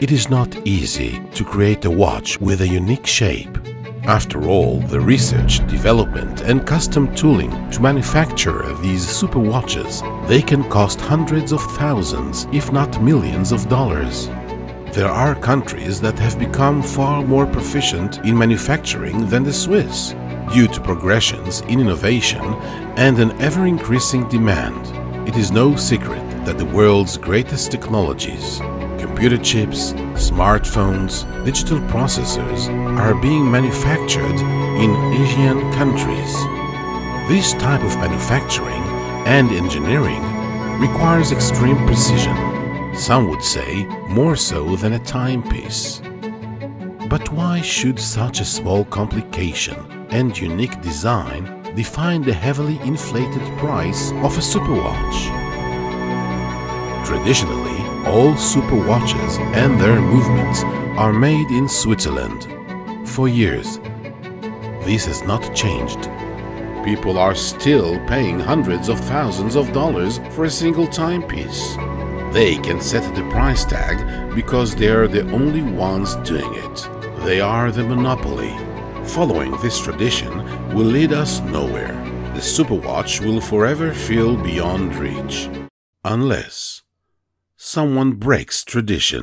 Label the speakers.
Speaker 1: It is not easy to create a watch with a unique shape. After all, the research, development and custom tooling to manufacture these super watches, they can cost hundreds of thousands, if not millions of dollars. There are countries that have become far more proficient in manufacturing than the Swiss, due to progressions in innovation and an ever-increasing demand. It is no secret that the world's greatest technologies, computer chips, smartphones, digital processors are being manufactured in Asian countries. This type of manufacturing and engineering requires extreme precision, some would say more so than a timepiece. But why should such a small complication and unique design define the heavily inflated price of a superwatch? Traditionally, all superwatches and their movements are made in Switzerland. For years, this has not changed. People are still paying hundreds of thousands of dollars for a single timepiece. They can set the price tag because they are the only ones doing it. They are the monopoly. Following this tradition will lead us nowhere. The superwatch will forever feel beyond reach. Unless someone breaks tradition.